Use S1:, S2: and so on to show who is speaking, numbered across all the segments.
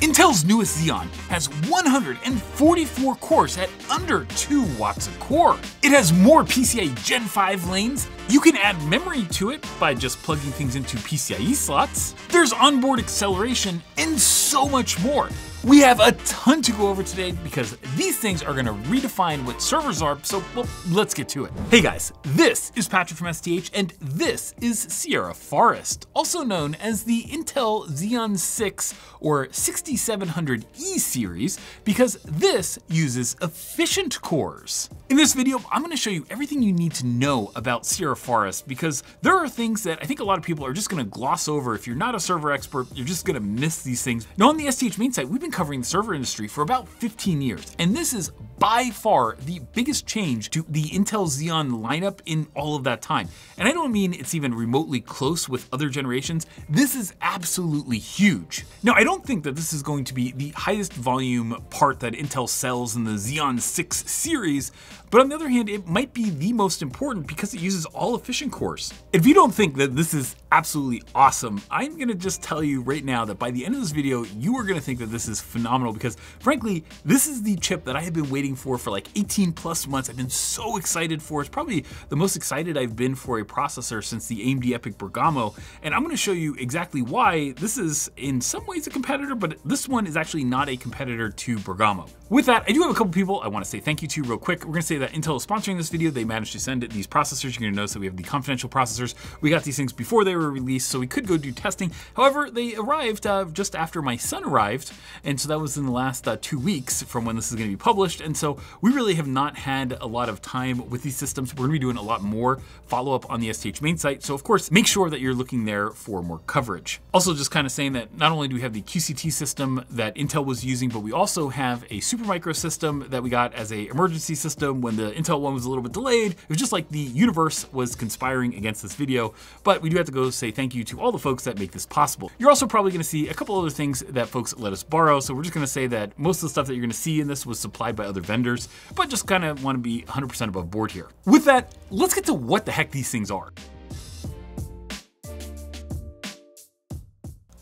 S1: Intel's newest Xeon has 144 cores at under 2 watts a core. It has more PCIe Gen 5 lanes. You can add memory to it by just plugging things into PCIe slots. There's onboard acceleration and so much more. We have a ton to go over today because these things are gonna redefine what servers are, so well, let's get to it. Hey guys, this is Patrick from STH, and this is Sierra Forest, also known as the Intel Xeon 6 or 6700E series, because this uses efficient cores. In this video, I'm gonna show you everything you need to know about Sierra Forest because there are things that I think a lot of people are just gonna gloss over. If you're not a server expert, you're just gonna miss these things. Now on the STH main site, we've been been covering the server industry for about 15 years, and this is by far the biggest change to the Intel Xeon lineup in all of that time. And I don't mean it's even remotely close with other generations, this is absolutely huge. Now, I don't think that this is going to be the highest volume part that Intel sells in the Xeon 6 series, but on the other hand, it might be the most important because it uses all efficient cores. If you don't think that this is absolutely awesome, I'm gonna just tell you right now that by the end of this video, you are gonna think that this is phenomenal because frankly, this is the chip that I have been waiting for for like 18 plus months. I've been so excited for. It's probably the most excited I've been for a processor since the AMD EPYC Bergamo. And I'm gonna show you exactly why this is in some ways a competitor, but this one is actually not a competitor to Bergamo. With that, I do have a couple people I wanna say thank you to real quick. We're gonna say that Intel is sponsoring this video. They managed to send it these processors. You're gonna notice that we have the confidential processors. We got these things before they were released, so we could go do testing. However, they arrived uh, just after my son arrived, and so that was in the last uh, two weeks from when this is gonna be published. And so we really have not had a lot of time with these systems. We're gonna be doing a lot more follow-up on the STH main site. So of course, make sure that you're looking there for more coverage. Also just kind of saying that not only do we have the QCT system that Intel was using, but we also have a Supermicro system that we got as a emergency system when the Intel one was a little bit delayed. It was just like the universe was conspiring against this video, but we do have to go say thank you to all the folks that make this possible. You're also probably gonna see a couple other things that folks let us borrow. So we're just gonna say that most of the stuff that you're gonna see in this was supplied by other vendors, but just kind of wanna be 100% above board here. With that, let's get to what the heck these things are.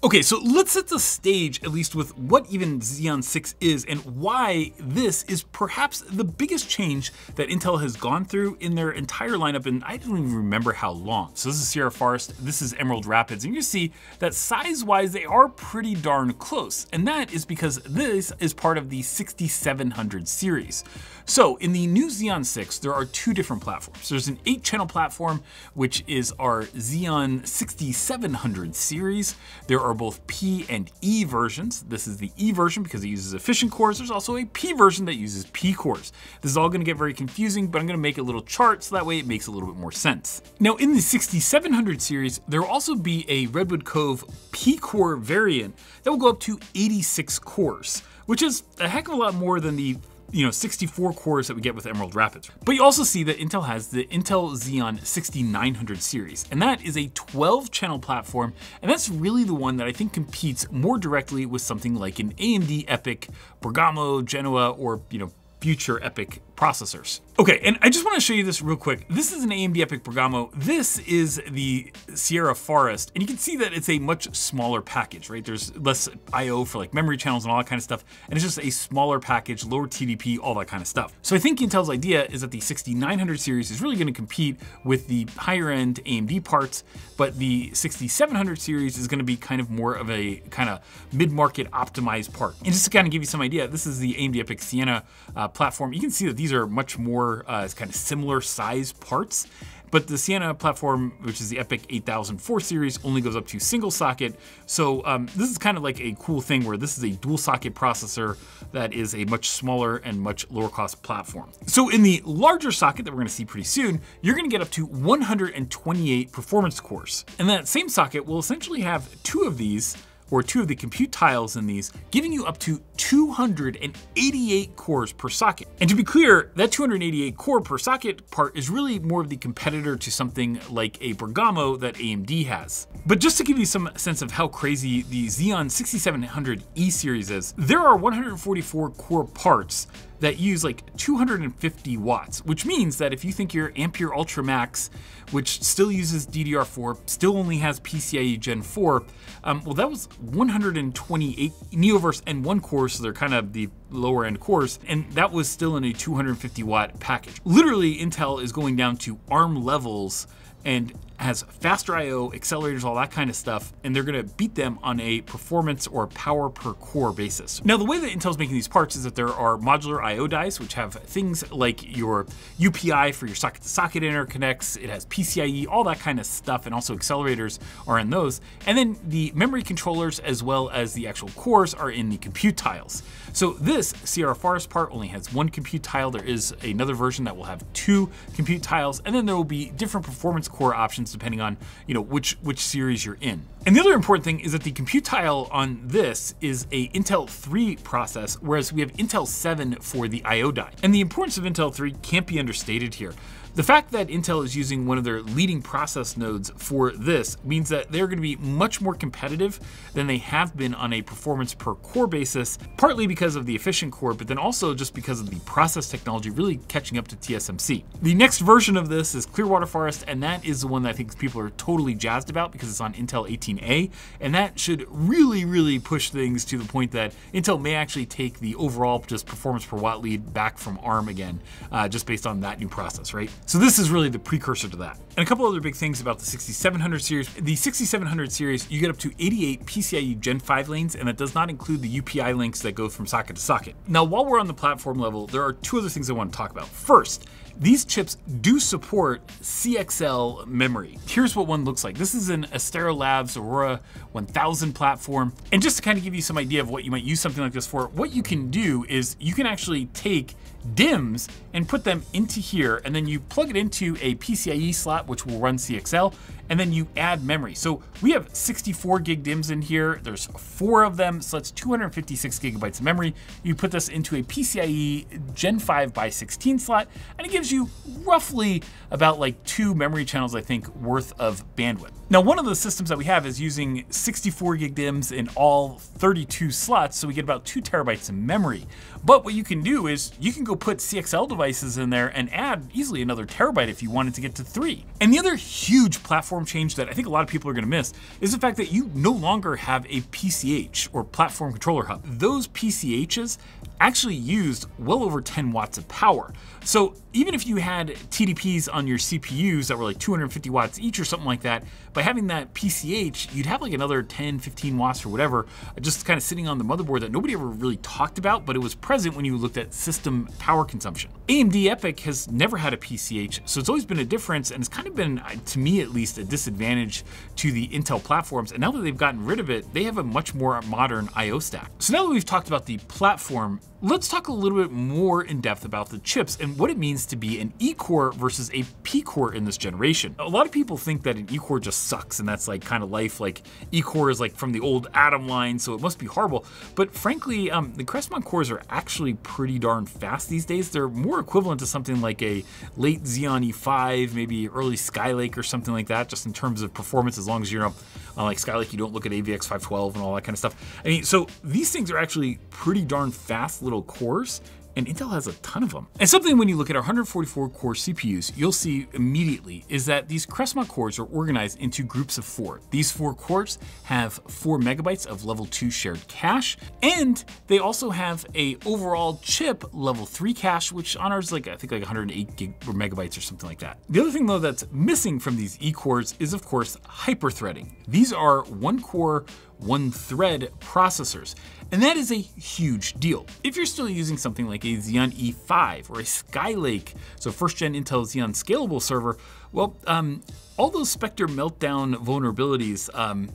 S1: Okay, so let's set the stage at least with what even Xeon 6 is and why this is perhaps the biggest change that Intel has gone through in their entire lineup and I don't even remember how long. So this is Sierra Forest, this is Emerald Rapids, and you see that size-wise they are pretty darn close. And that is because this is part of the 6700 series. So in the new Xeon 6, there are two different platforms. There's an eight channel platform, which is our Xeon 6700 series. There are both P and E versions. This is the E version because it uses efficient cores. There's also a P version that uses P cores. This is all gonna get very confusing, but I'm gonna make a little chart so that way it makes a little bit more sense. Now in the 6700 series, there will also be a Redwood Cove P core variant that will go up to 86 cores, which is a heck of a lot more than the you know 64 cores that we get with Emerald Rapids. But you also see that Intel has the Intel Xeon 6900 series, and that is a 12 channel platform, and that's really the one that I think competes more directly with something like an AMD EPYC, Bergamo, Genoa, or you know future EPYC processors. Okay, and I just wanna show you this real quick. This is an AMD EPYC Bergamo. This is the Sierra Forest, and you can see that it's a much smaller package, right? There's less IO for like memory channels and all that kind of stuff, and it's just a smaller package, lower TDP, all that kind of stuff. So I think Intel's idea is that the 6900 series is really gonna compete with the higher end AMD parts, but the 6700 series is gonna be kind of more of a kind of mid-market optimized part. And just to kind of give you some idea, this is the AMD EPYC Siena uh, platform. You can see that these are much more uh, kind of similar size parts. But the Siena platform, which is the EPYC 8004 series, only goes up to single socket. So um, this is kind of like a cool thing where this is a dual socket processor that is a much smaller and much lower cost platform. So in the larger socket that we're gonna see pretty soon, you're gonna get up to 128 performance cores. And that same socket will essentially have two of these or two of the compute tiles in these, giving you up to 288 cores per socket. And to be clear, that 288 core per socket part is really more of the competitor to something like a Bergamo that AMD has. But just to give you some sense of how crazy the Xeon 6700E series is, there are 144 core parts that use like 250 watts, which means that if you think your Ampere Altra Max, which still uses DDR4, still only has PCIe Gen 4, um, well, that was 128 Neoverse N1 cores, so they're kind of the lower end cores, and that was still in a 250 watt package. Literally, Intel is going down to ARM levels and has faster I/O, accelerators, all that kind of stuff, and they're going to beat them on a performance or power per core basis. Now, the way that Intel's making these parts is that there are modular I/O dies, which have things like your UPI for your socket-to-socket interconnects. It has PCIe, all that kind of stuff, and also accelerators are in those. And then the memory controllers, as well as the actual cores, are in the compute tiles. So this Sierra Forest part only has one compute tile. There is another version that will have two compute tiles, and then there will be different performance core options depending on you know which which series you're in. And the other important thing is that the compute tile on this is a Intel 3 process, whereas we have Intel 7 for the I/O die. And the importance of Intel 3 can't be understated here. The fact that Intel is using one of their leading process nodes for this means that they're going to be much more competitive than they have been on a performance per core basis, partly because of the efficient core, but then also just because of the process technology really catching up to TSMC. The next version of this is Clearwater Forest, and that is the one that I think people are totally jazzed about because it's on Intel 18A, and that should really, really push things to the point that Intel may actually take the overall just performance per watt lead back from ARM again, uh, just based on that new process, right? So this is really the precursor to that. And a couple other big things about the 6700 series. The 6700 series, you get up to 88 PCIe Gen 5 lanes, and that does not include the UPI links that go from socket to socket. Now, while we're on the platform level, there are two other things I want to talk about. First, these chips do support CXL memory. Here's what one looks like. This is an Astera Labs Aurora 1000 platform. And just to kind of give you some idea of what you might use something like this for, what you can do is you can actually take DIMMs and put them into here, and then you plug it into a PCIe slot, which will run CXL, and then you add memory. So we have 64 gig DIMMs in here. There's four of them, so that's 256 gigabytes of memory. You put this into a PCIe Gen 5 by 16 slot, and it gives you roughly about like two memory channels, I think, worth of bandwidth. Now, one of the systems that we have is using 64 gig DIMMs in all 32 slots, so we get about two terabytes of memory. But what you can do is you can go put CXL devices in there and add easily another terabyte if you wanted to get to three. And the other huge platform change that I think a lot of people are gonna miss is the fact that you no longer have a PCH or platform controller hub. Those PCHs actually used well over 10 watts of power. So even if you had TDPs on your CPUs that were like 250 watts each or something like that, by having that PCH, you'd have like another 10, 15 watts or whatever, just kind of sitting on the motherboard that nobody ever really talked about, but it was present when you looked at system power consumption. AMD EPYC has never had a PCH, so it's always been a difference, and it's kind of been, uh, to me at least, a disadvantage to the Intel platforms. And now that they've gotten rid of it, they have a much more modern I.O. stack. So now that we've talked about the platform, let's talk a little bit more in depth about the chips and what it means to be an E-core versus a P-core in this generation. A lot of people think that an E-core just sucks and that's like kind of life, like E-core is like from the old Atom line, so it must be horrible. But frankly, um, the Crestmont cores are actually pretty darn fast these days. They're more equivalent to something like a late Xeon E5, maybe early Skylake or something like that, just in terms of performance, as long as you're not on like Skylake, you don't look at AVX 512 and all that kind of stuff. I mean, so these things are actually pretty darn fast little cores and Intel has a ton of them. And something when you look at our 144 core CPUs, you'll see immediately is that these Crestmont cores are organized into groups of four. These four cores have four megabytes of level two shared cache, and they also have a overall chip level three cache, which on ours like I think like 108 gig or megabytes or something like that. The other thing though that's missing from these E cores is of course hyperthreading. These are one core one thread processors. And that is a huge deal. If you're still using something like a Xeon E5 or a Skylake, so first gen Intel Xeon scalable server, well, um, all those Spectre meltdown vulnerabilities um,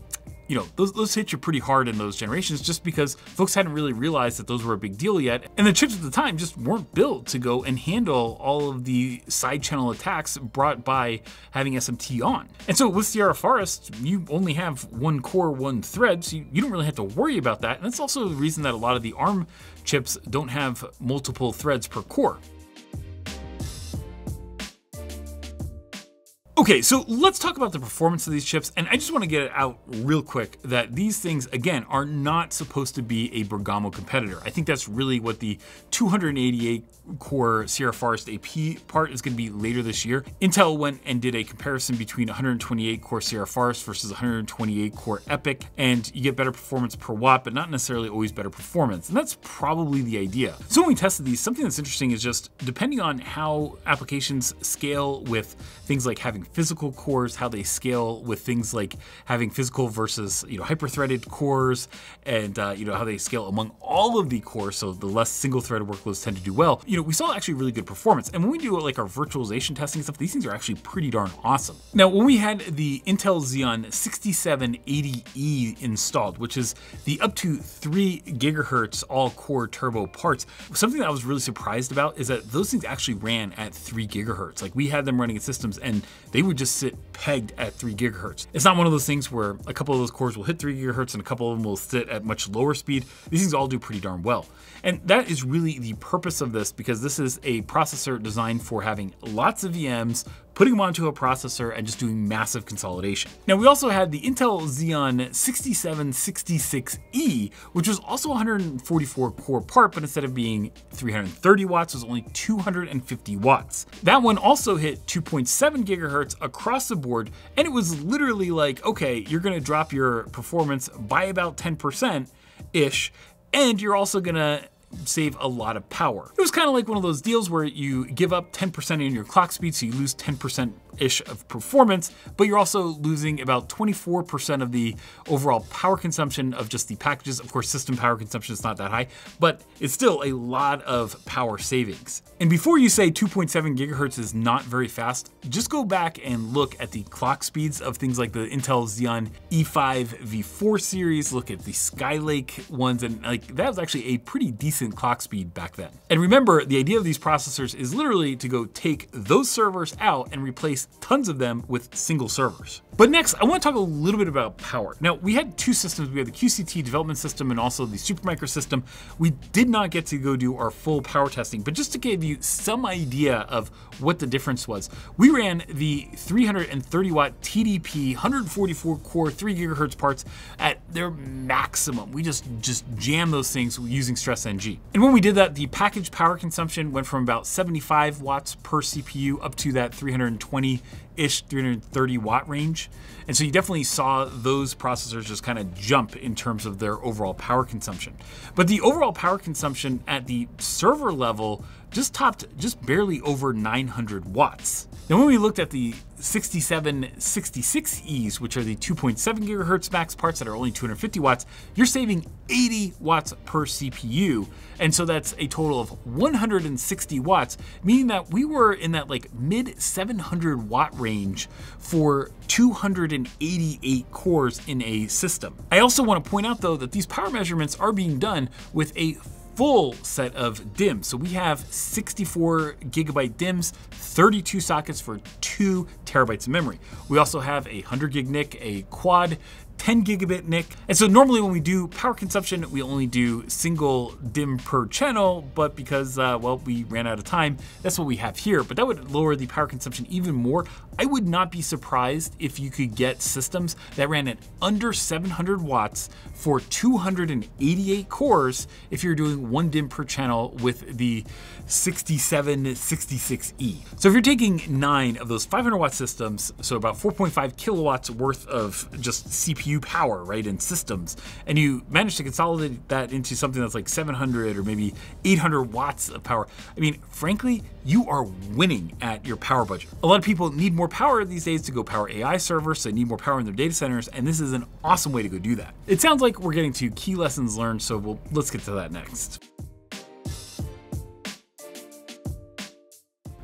S1: you know, those, those hit you pretty hard in those generations just because folks hadn't really realized that those were a big deal yet. And the chips at the time just weren't built to go and handle all of the side channel attacks brought by having SMT on. And so with Sierra Forest, you only have one core, one thread, so you, you don't really have to worry about that. And that's also the reason that a lot of the ARM chips don't have multiple threads per core. Okay, so let's talk about the performance of these chips, and I just want to get it out real quick that these things, again, are not supposed to be a Bergamo competitor. I think that's really what the 288 core Sierra Forest AP part is going to be later this year. Intel went and did a comparison between 128 core Sierra Forest versus 128 core EPYC, and you get better performance per watt, but not necessarily always better performance. And that's probably the idea. So when we tested these, something that's interesting is just depending on how applications scale with things like having physical cores, how they scale with things like having physical versus you know hyper-threaded cores, and uh, you know how they scale among all of the cores. So the less single-threaded workloads tend to do well. You know, we saw actually really good performance. And when we do like our virtualization testing and stuff, these things are actually pretty darn awesome. Now, when we had the Intel Xeon 6780E installed, which is the up to three gigahertz all-core turbo parts, something that I was really surprised about is that those things actually ran at three gigahertz. Like we had them running in systems and they would just sit pegged at three gigahertz. It's not one of those things where a couple of those cores will hit three gigahertz and a couple of them will sit at much lower speed. These things all do pretty darn well. And that is really the purpose of this because this is a processor designed for having lots of VMs, putting them onto a processor and just doing massive consolidation. Now we also had the Intel Xeon 6766E, which was also 144 core part, but instead of being 330 watts, it was only 250 watts. That one also hit 2.7 gigahertz across the board, and it was literally like, okay, you're gonna drop your performance by about 10% ish, and you're also gonna save a lot of power. It was kind of like one of those deals where you give up 10% in your clock speed, so you lose 10% ish of performance, but you're also losing about 24% of the overall power consumption of just the packages. Of course, system power consumption is not that high, but it's still a lot of power savings. And before you say 2.7 gigahertz is not very fast, just go back and look at the clock speeds of things like the Intel Xeon E5 V4 series, look at the Skylake ones, and like that was actually a pretty decent clock speed back then. And remember, the idea of these processors is literally to go take those servers out and replace tons of them with single servers. But next, I want to talk a little bit about power. Now, we had two systems. We had the QCT development system and also the Supermicro system. We did not get to go do our full power testing, but just to give you some idea of what the difference was, we ran the 330 watt TDP 144 core 3 gigahertz parts at their maximum. We just, just jammed those things using StressNG. And when we did that, the package power consumption went from about 75 watts per CPU up to that 320 ish 330 watt range. And so you definitely saw those processors just kind of jump in terms of their overall power consumption. But the overall power consumption at the server level just topped just barely over 900 watts. Now, when we looked at the 6766Es, which are the 2.7 gigahertz max parts that are only 250 watts, you're saving 80 watts per CPU. And so that's a total of 160 watts, meaning that we were in that like mid 700 watt range for 288 cores in a system. I also want to point out though that these power measurements are being done with a full set of DIMMs. So we have 64 gigabyte DIMMs, 32 sockets for two terabytes of memory. We also have a 100 gig NIC, a quad 10 gigabit NIC. And so normally when we do power consumption, we only do single DIMM per channel, but because, uh, well, we ran out of time, that's what we have here. But that would lower the power consumption even more. I would not be surprised if you could get systems that ran at under 700 watts for 288 cores if you're doing one DIMM per channel with the 6766E. So if you're taking nine of those 500 watt systems, so about 4.5 kilowatts worth of just CPU power, right, in systems, and you manage to consolidate that into something that's like 700 or maybe 800 watts of power, I mean, frankly, you are winning at your power budget. A lot of people need more power these days to go power AI servers, so they need more power in their data centers, and this is an awesome way to go do that. It sounds like we're getting to key lessons learned, so we'll, let's get to that next.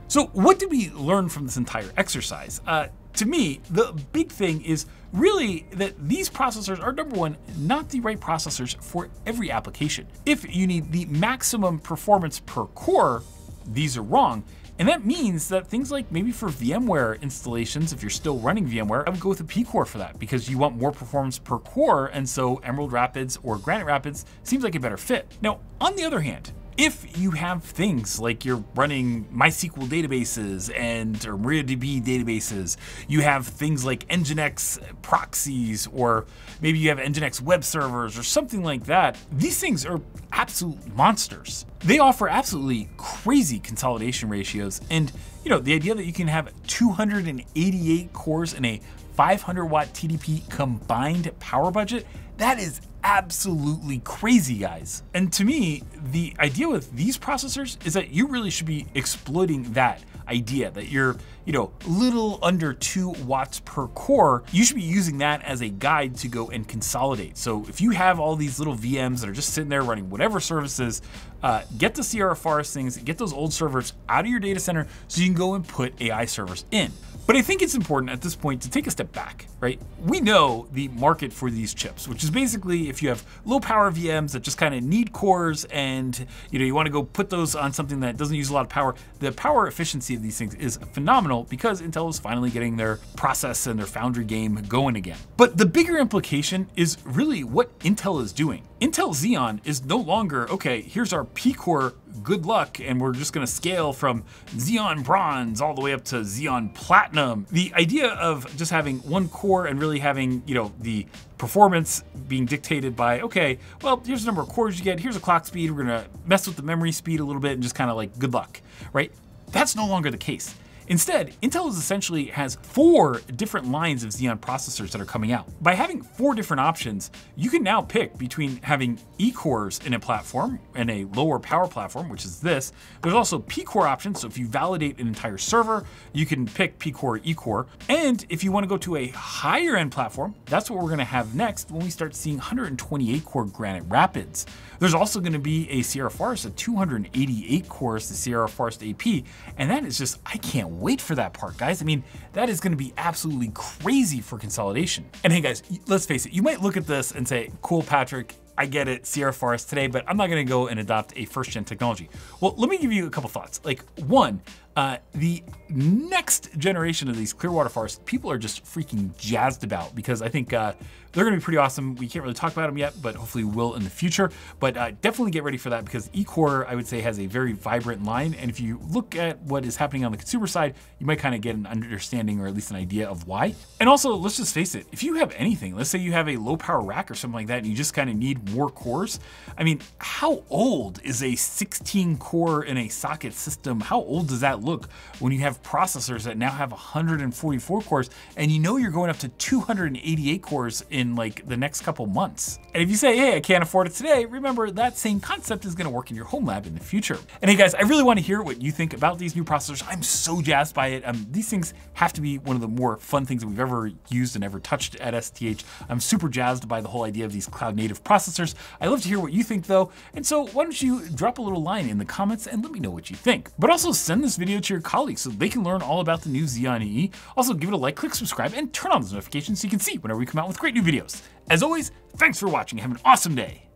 S1: So what did we learn from this entire exercise? Uh, to me, the big thing is really that these processors are number one, not the right processors for every application. If you need the maximum performance per core, these are wrong. And that means that things like maybe for VMware installations, if you're still running VMware, I would go with a P-Core for that because you want more performance per core. And so Emerald Rapids or Granite Rapids seems like a better fit. Now, on the other hand, If you have things like you're running MySQL databases and or MariaDB databases, you have things like Nginx proxies, or maybe you have Nginx web servers or something like that, these things are absolute monsters. They offer absolutely crazy consolidation ratios and you know, the idea that you can have 288 cores in a 500 watt TDP combined power budget, that is absolutely crazy, guys. And to me, the idea with these processors is that you really should be exploiting that idea that you're, you know, little under two watts per core, you should be using that as a guide to go and consolidate. So if you have all these little VMs that are just sitting there running whatever services, uh, get the Forest things, get those old servers out of your data center so you can go and put AI servers in. But I think it's important at this point to take a step back, right? We know the market for these chips, which is basically if you have low power VMs that just kind of need cores and you know you want to go put those on something that doesn't use a lot of power, the power efficiency of these things is phenomenal because Intel is finally getting their process and their foundry game going again. But the bigger implication is really what Intel is doing. Intel Xeon is no longer, okay, here's our P-core good luck, and we're just gonna scale from Xeon Bronze all the way up to Xeon Platinum. The idea of just having one core and really having, you know, the performance being dictated by, okay, well, here's the number of cores you get, here's a clock speed, we're gonna mess with the memory speed a little bit and just kind of like good luck, right? That's no longer the case. Instead, Intel essentially has four different lines of Xeon processors that are coming out. By having four different options, you can now pick between having E-cores in a platform and a lower power platform, which is this. There's also P-core options, so if you validate an entire server, you can pick P-core or E-core. And if you want to go to a higher end platform, that's what we're going to have next when we start seeing 128 core Granite Rapids. There's also going to be a Sierra Forest, a 288 cores, the Sierra Forest AP, and that is just, I can't wait for that part, guys. I mean, that is to be absolutely crazy for consolidation. And hey, guys, let's face it, you might look at this and say, cool, Patrick, I get it, Sierra Forest today, but I'm not gonna go and adopt a first gen technology. Well, let me give you a couple thoughts. Like one, uh, the next generation of these Clearwater forests, people are just freaking jazzed about because I think uh, they're gonna be pretty awesome. We can't really talk about them yet, but hopefully we will in the future. But uh, definitely get ready for that because eCore, I would say, has a very vibrant line. And if you look at what is happening on the consumer side, you might kind of get an understanding or at least an idea of why. And also, let's just face it, if you have anything, let's say you have a low power rack or something like that, and you just kind of need more cores. I mean, how old is a 16 core in a socket system? How old does that look when you have processors that now have 144 cores and you know you're going up to 288 cores in like the next couple months. And if you say, hey, I can't afford it today, remember that same concept is gonna work in your home lab in the future. And hey guys, I really wanna hear what you think about these new processors. I'm so jazzed by it. Um, these things have to be one of the more fun things that we've ever used and ever touched at STH. I'm super jazzed by the whole idea of these cloud native processors. I love to hear what you think though. And so why don't you drop a little line in the comments and let me know what you think. But also send this video to your colleagues so they can learn all about the new Xeon EE. Also give it a like, click subscribe, and turn on those notifications so you can see whenever we come out with great new videos. As always, thanks for watching. Have an awesome day.